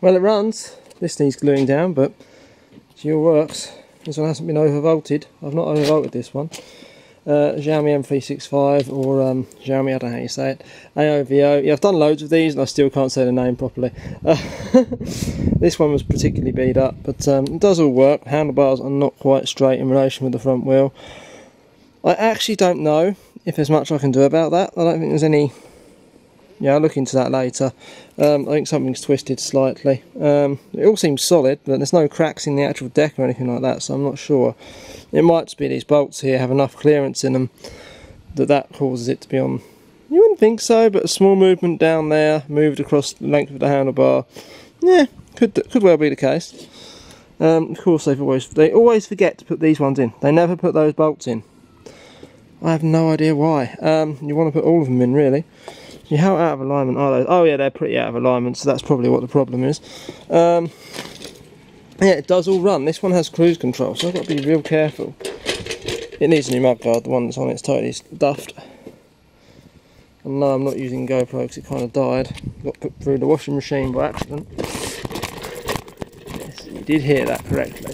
Well, it runs. This needs gluing down, but it still works. This one hasn't been overvolted. I've not overvolted this one. Uh, Xiaomi M365 or um, Xiaomi, I don't know how you say it. AOVO. Yeah, I've done loads of these and I still can't say the name properly. Uh, this one was particularly beat up, but um, it does all work. Handlebars are not quite straight in relation with the front wheel. I actually don't know if there's much I can do about that. I don't think there's any yeah, I'll look into that later. Um, I think something's twisted slightly. Um, it all seems solid, but there's no cracks in the actual deck or anything like that, so I'm not sure. It might be these bolts here have enough clearance in them that that causes it to be on. You wouldn't think so, but a small movement down there, moved across the length of the handlebar. Yeah, could could well be the case. Um, of course, they've always they always forget to put these ones in. They never put those bolts in. I have no idea why. Um, you want to put all of them in, really. Yeah, how out of alignment are those? Oh yeah, they're pretty out of alignment, so that's probably what the problem is. Um, yeah, it does all run. This one has cruise control, so I've got to be real careful. It needs a new mudguard, the one that's on it's totally duffed. And no, I'm not using GoPro because it kind of died. Got put through the washing machine by accident. Yes, you did hear that correctly.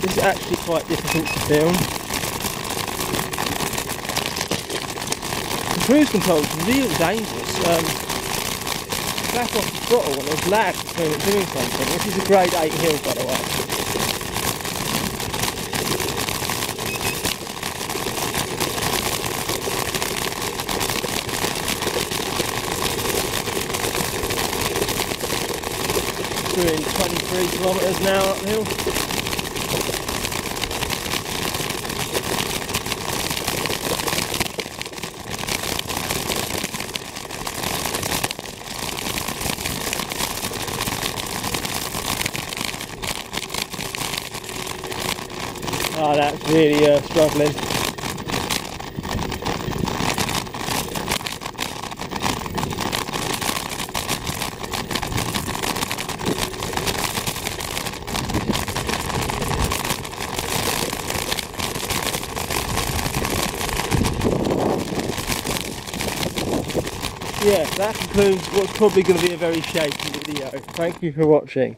This is actually quite difficult to film. Cruise control is real dangerous. Um, back off the throttle and there's lag between it doing something. This is a grade 8 hill by the way. Doing 23 kilometres hour uphill. Oh, that's really uh, struggling. yeah, that concludes what's probably going to be a very shaky video. Thank you for watching.